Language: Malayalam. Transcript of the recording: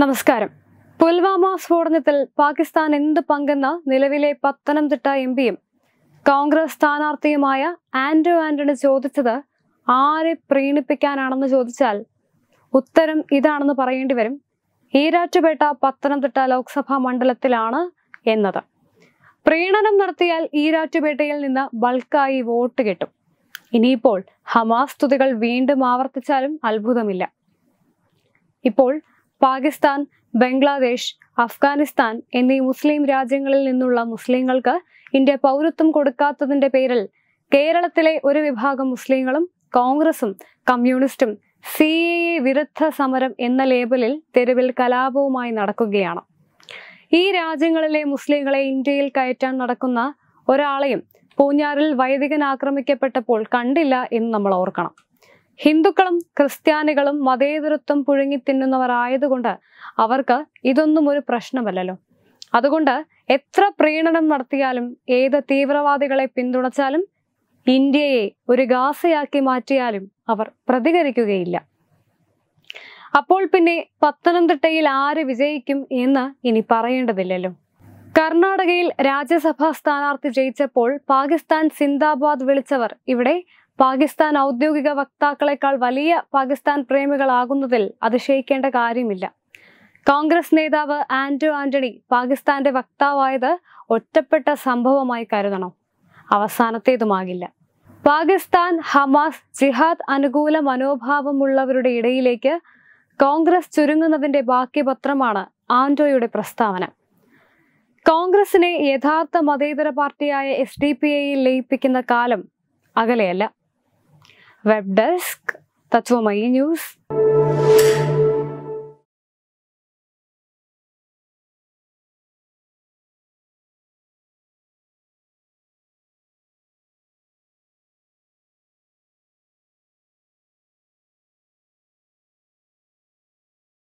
നമസ്കാരം. പുൽവാമ സ്ഫോടനത്തിൽ പാകിസ്ഥാൻ എന്ത് പങ്കെന്ന നിലവിലെ പത്തനംതിട്ട എം പിയും കോൺഗ്രസ് സ്ഥാനാർത്ഥിയുമായ ആന്റോ ആന്റണി ചോദിച്ചത് ആരെ പ്രീണിപ്പിക്കാനാണെന്ന് ചോദിച്ചാൽ ഉത്തരം ഇതാണെന്ന് പറയേണ്ടി വരും. ഈരാറ്റുപേട്ട പത്തനംതിട്ട ലോക്സഭാ മണ്ഡലത്തിലാണ് എന്നത്. പ്രീണനം നടത്തിയാൽ ഈരാറ്റുപേട്ടയിൽ നിന്ന് ബൾക്കായി വോട്ട് കിട്ടും. ഇനിയിപ്പോൾ ഹമാസ് സ്തുതികൾ വീണ്ടും ആവർത്തിച്ചാലും അത്ഭുതമില്ല. ഇപ്പോൾ പാകിസ്ഥാൻ ബംഗ്ലാദേശ് അഫ്ഗാനിസ്ഥാൻ എന്നീ മുസ്ലിം രാജ്യങ്ങളിൽ നിന്നുള്ള മുസ്ലിങ്ങൾക്ക് ഇന്ത്യ പൗരത്വം കൊടുക്കാത്തതിന്റെ പേരിൽ കേരളത്തിലെ ഒരു വിഭാഗം മുസ്ലിങ്ങളും കോൺഗ്രസും കമ്മ്യൂണിസ്റ്റും സി എ വിരുദ്ധ സമരം എന്ന ലേബലിൽ തെരുവിൽ കലാപവുമായി നടക്കുകയാണ്. ഈ രാജ്യങ്ങളിലെ മുസ്ലിങ്ങളെ ഇന്ത്യയിൽ കയറ്റാൻ നടക്കുന്ന ഒരാളെയും പൂഞ്ഞാറിൽ വൈദികൻ ആക്രമിക്കപ്പെട്ടപ്പോൾ കണ്ടില്ല എന്ന് നമ്മൾ ഓർക്കണം. ഹിന്ദുക്കളും ക്രിസ്ത്യാനികളും മതേതരത്വം പുഴുങ്ങി തിന്നുന്നവർ ആയതുകൊണ്ട് അവർക്ക് ഇതൊന്നും ഒരു പ്രശ്നമല്ലല്ലോ. അതുകൊണ്ട് എത്ര പ്രീണനം നടത്തിയാലും ഏത് തീവ്രവാദികളെ പിന്തുണച്ചാലും ഇന്ത്യയെ ഒരു ഗാസയാക്കി മാറ്റിയാലും അവർ പ്രതികരിക്കുകയില്ല. അപ്പോൾ പിന്നെ പത്തനംതിട്ടയിൽ ആര് വിജയിക്കും എന്ന് ഇനി പറയേണ്ടതില്ലല്ലോ. കർണാടകയിൽ രാജ്യസഭാ സ്ഥാനാർത്ഥി ജയിച്ചപ്പോൾ പാകിസ്ഥാൻ സിന്ദാബാദ് വിളിച്ചവർ ഇവിടെ പാകിസ്ഥാൻ ഔദ്യോഗിക വക്താക്കളെക്കാൾ വലിയ പാകിസ്ഥാൻ പ്രേമികളാകുന്നതിൽ അതിശയിക്കേണ്ട കാര്യമില്ല. കോൺഗ്രസ് നേതാവ് ആന്റോ ആന്റണി പാകിസ്ഥാന്റെ വക്താവായത് ഒറ്റപ്പെട്ട സംഭവമായി കരുതണം. അവസാനത്തേതുമാകില്ല. പാകിസ്ഥാൻ ഹമാസ് ജിഹാദ് അനുകൂല മനോഭാവമുള്ളവരുടെ ഇടയിലേക്ക് കോൺഗ്രസ് ചുരുങ്ങുന്നതിന്റെ ബാക്കി പത്രമാണ് ആന്റോയുടെ പ്രസ്താവന. കോൺഗ്രസിനെ യഥാർത്ഥ മതേതര പാർട്ടിയായ എസ് ഡി പി ഐയിൽ ലയിപ്പിക്കുന്ന കാലം അകലെയല്ല. web desk. That's for my news.